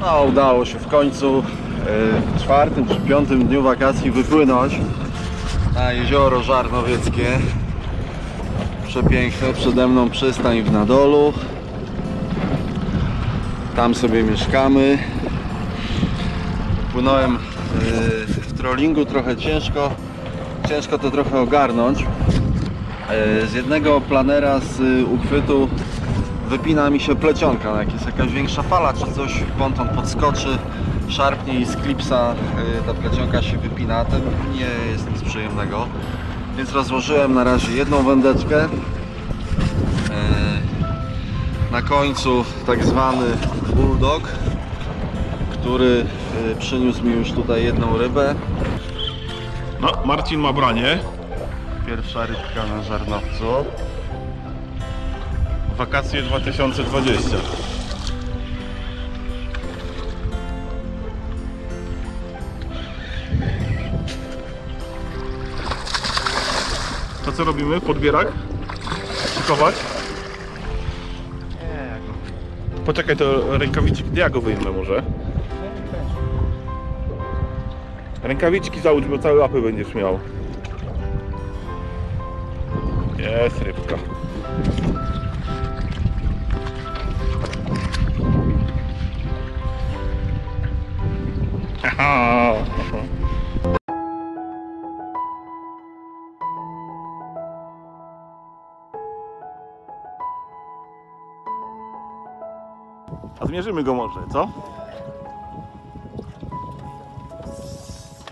No, udało się w końcu w czwartym czy piątym dniu wakacji wypłynąć na jezioro Żarnowieckie. Przepiękne, przede mną przystań w Nadolu. Tam sobie mieszkamy. Płynąłem e, w trollingu, trochę ciężko. Ciężko to trochę ogarnąć. E, Z jednego planera z y, uchwytu wypina mi się plecionka. Jak jest jakaś większa fala czy coś, ponton podskoczy, szarpnie i z klipsa y, ta plecionka się wypina. To nie jest nic przyjemnego. Więc rozłożyłem na razie jedną wędeczkę. E, Na końcu tak zwany bulldog, który y, przyniósł mi już tutaj jedną rybę. No, Marcin ma branie. Pierwsza rybka na żarnowcu. Wakacje 2020. To co robimy? Podbierak? Szykować? Poczekaj, to rękawiczki, ja go wyjmę może. Rękawiczki załóż, bo całe łapy będziesz miał. Jest rybka. A zmierzymy go może, co?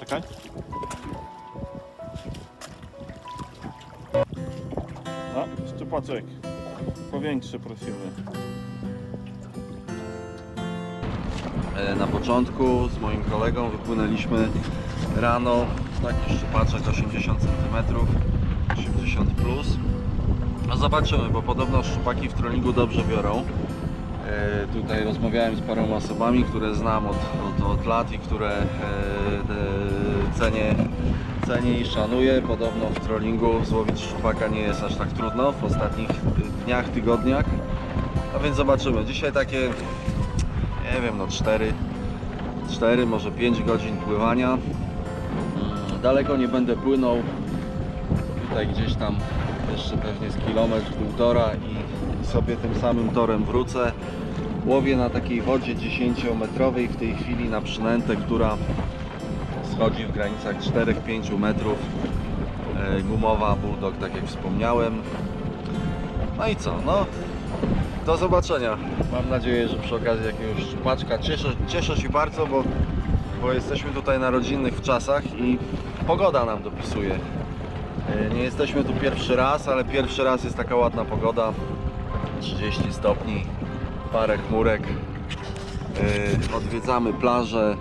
Czekaj. No, szczupaczek. Powiększy prosimy. Na początku z moim kolegą wypłynęliśmy rano taki szczupaczek 80 cm 80 plus. No zobaczymy, bo podobno szczupaki w trollingu dobrze biorą. E, tutaj rozmawiałem z paroma osobami, które znam od, od, od lat i które e, cenię, cenię i szanuję. Podobno w trollingu złowić szczupaka nie jest aż tak trudno w ostatnich dniach, tygodniach. A więc zobaczymy, dzisiaj takie nie wiem, no 4, 4 może 5 godzin pływania. Mm, Daleko nie będę płynął. Tutaj gdzieś tam jeszcze pewnie z kilometr, półtora i sobie tym samym torem wrócę. Łowię na takiej wodzie 10-metrowej w tej chwili na przynętę, która schodzi w granicach 4-5 metrów. E, Gumowa Bulldog, tak jak wspomniałem. No i co? No, do zobaczenia. Mam nadzieję, że przy okazji jakiegoś szczupaczka cieszę, cieszę się bardzo, bo, bo jesteśmy tutaj na rodzinnych czasach i pogoda nam dopisuje. E, Nie jesteśmy tu pierwszy raz, ale pierwszy raz jest taka ładna pogoda. 30 stopni, parę chmurek. E, Odwiedzamy plażę.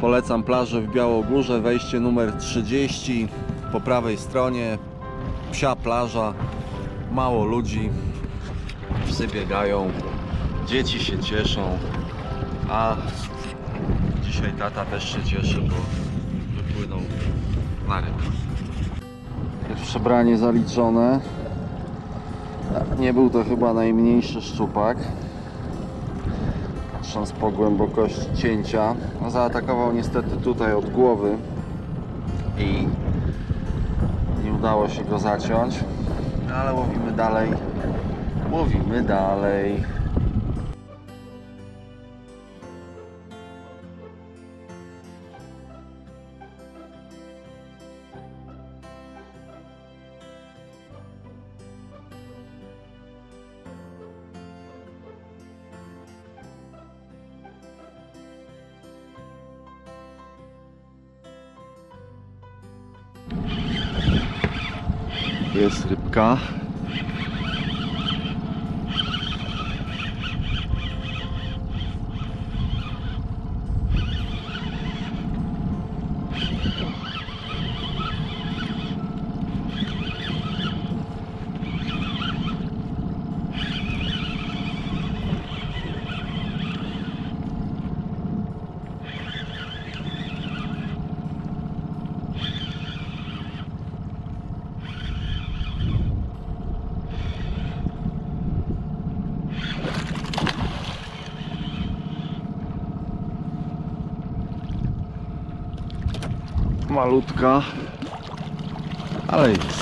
Polecam plażę w Białogórze, wejście numer 30 po prawej stronie. Psia plaża, mało ludzi biegają, dzieci się cieszą, a dzisiaj tata też się cieszy, bo wypłynął na rybę. Pierwsze branie zaliczone. Nie był to chyba najmniejszy szczupak. Patrząc po głębokości cięcia. No, zaatakował niestety tutaj od głowy i nie udało się go zaciąć, ale łowimy dalej Mówimy dalej. Jest rybka. Malutka, ale jest.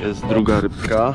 Jest druga rybka.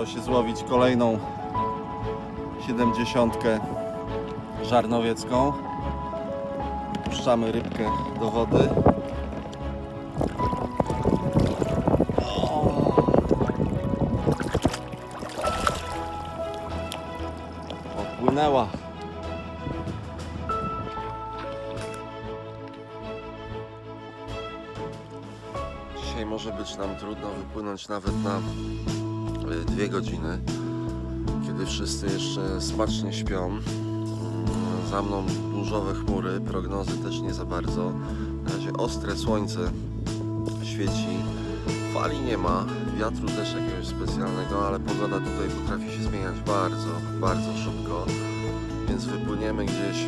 Udało się złowić kolejną 70 żarnowiecką. Puszczamy rybkę do wody. Odpłynęła. Dzisiaj może być nam trudno wypłynąć nawet na dwie godziny, kiedy wszyscy jeszcze smacznie śpią. Mm, Za mną burzowe chmury, prognozy też nie za bardzo. Na razie ostre słońce świeci, fali nie ma, wiatru też jakiegoś specjalnego, ale pogoda tutaj potrafi się zmieniać bardzo, bardzo szybko. Więc wypłyniemy gdzieś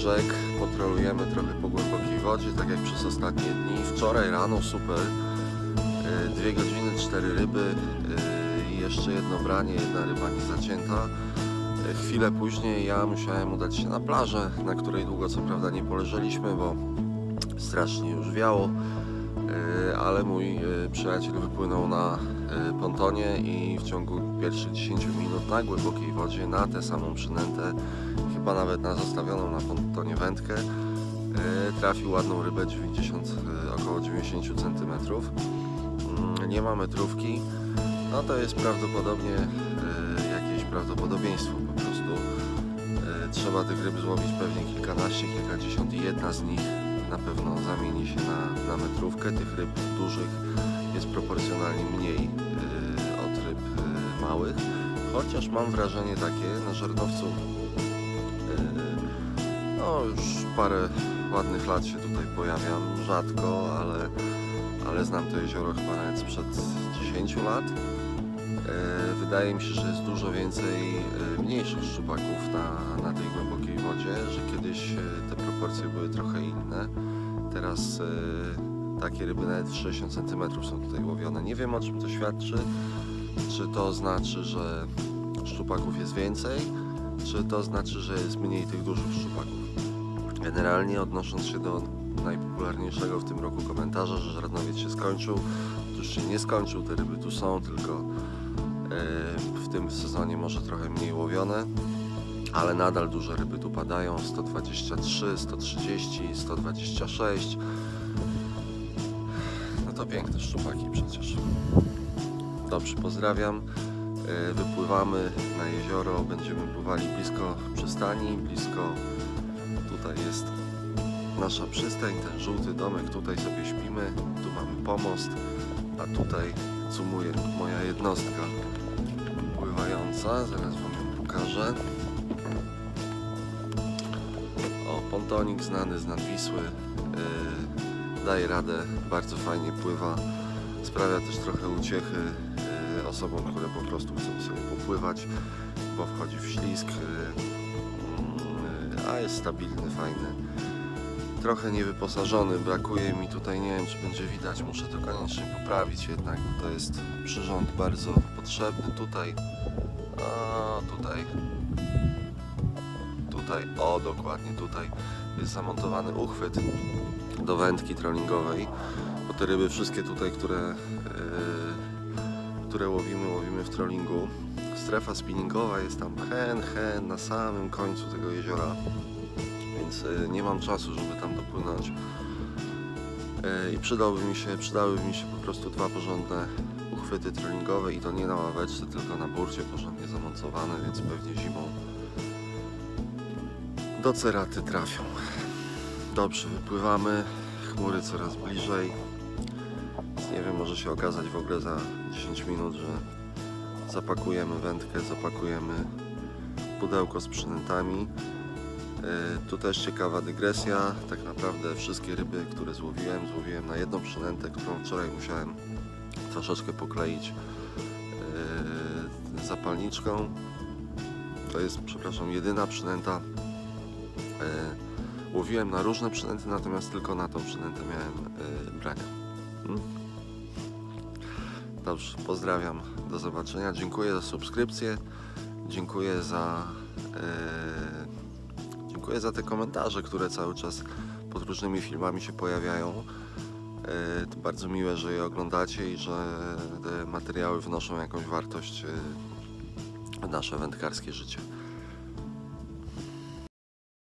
brzeg, potrolujemy trochę po głębokiej wodzie, tak jak przez ostatnie dni. Wczoraj rano super, Yy, dwie godziny, cztery ryby yy, i jeszcze jedno branie, jedna ryba nie zacięta. Yy, Chwilę później ja musiałem udać się na plażę, na której długo co prawda nie poleżeliśmy, bo strasznie już wiało, mój yy, przyjaciel wypłynął na yy, pontonie i w ciągu pierwszych 10 minut na głębokiej wodzie, na tę samą przynętę, chyba nawet na zostawioną na pontonie wędkę, yy, trafił ładną rybę 90, yy, około 90 cm. Mm, Nie ma metrówki, no to jest prawdopodobnie jakieś prawdopodobieństwo po prostu. Trzeba tych ryb złowić pewnie kilkanaście, kilkadziesiąt i jedna z nich na pewno zamieni się na, na metrówkę. Tych ryb dużych jest proporcjonalnie mniej yy, od ryb yy, małych. Chociaż mam wrażenie takie na żarnowcu yy, no już parę ładnych lat się tutaj pojawiam, rzadko, ale, ale znam to jezioro chyba nawet sprzed 10 lat. Wydaje mi się, że jest dużo więcej mniejszych szczupaków na, na tej głębokiej wodzie, że kiedyś te proporcje były trochę inne. Teraz e, takie ryby nawet w 60 cm są tutaj łowione. Nie wiem o czym to świadczy. Czy to znaczy, że szczupaków jest więcej, czy to znaczy, że jest mniej tych dużych szczupaków. Generalnie odnosząc się do najpopularniejszego w tym roku komentarza, że żarnowiec się skończył, już się nie skończył, te ryby tu są, tylko e, w tym sezonie może trochę mniej łowione, ale nadal duże ryby tu padają, 123, 130, 126. piękne szczupaki przecież. Dobrze, pozdrawiam. E, Wypływamy na jezioro, będziemy pływali blisko przystani, blisko tutaj jest nasza przystań, ten żółty domek, tutaj sobie śpimy, tu mamy pomost, a tutaj zoomuje moja jednostka pływająca, zaraz Wam ją pokażę. Pontonik znany z nad Wisły, yy, daje radę, bardzo fajnie pływa, sprawia też trochę uciechy yy, osobom, które po prostu chcą sobie popływać, bo wchodzi w ślizg, yy, yy, a jest stabilny, fajny. Trochę niewyposażony, brakuje mi tutaj, nie wiem czy będzie widać, muszę to koniecznie poprawić jednak, bo to jest przyrząd bardzo potrzebny tutaj, a tutaj, tutaj, o dokładnie tutaj jest zamontowany uchwyt do wędki trollingowej, bo te ryby wszystkie tutaj, które, yy, które łowimy, łowimy w trollingu. Strefa spinningowa jest tam hen, hen, na samym końcu tego jeziora, więc yy, nie mam czasu, żeby tam dopłynąć. Yy, I przydałby mi się, przydałyby mi się po prostu dwa porządne uchwyty trollingowe i to nie na ławeczce, tylko na burcie porządnie zamontowane, więc pewnie zimą do ceraty trafią. Dobrze, wypływamy, chmury coraz bliżej. Nie wiem, może się okazać w ogóle za 10 minut, że zapakujemy wędkę, zapakujemy pudełko z przynętami. Yy, Tu też ciekawa dygresja. Tak naprawdę wszystkie ryby, które złowiłem, złowiłem na jedną przynętę, którą wczoraj musiałem troszeczkę pokleić yy, zapalniczką. To jest, przepraszam, jedyna przynęta. Yy, Łowiłem na różne przynęty, natomiast tylko na tą przynętę miałem yy, brania. Hmm? Dobrze, pozdrawiam. Do zobaczenia. Dziękuję za subskrypcję. Dziękuję za. Yy, dziękuję za te komentarze, które cały czas pod różnymi filmami się pojawiają. To bardzo miłe, że je oglądacie i że te materiały wnoszą jakąś wartość w nasze wędkarskie życie.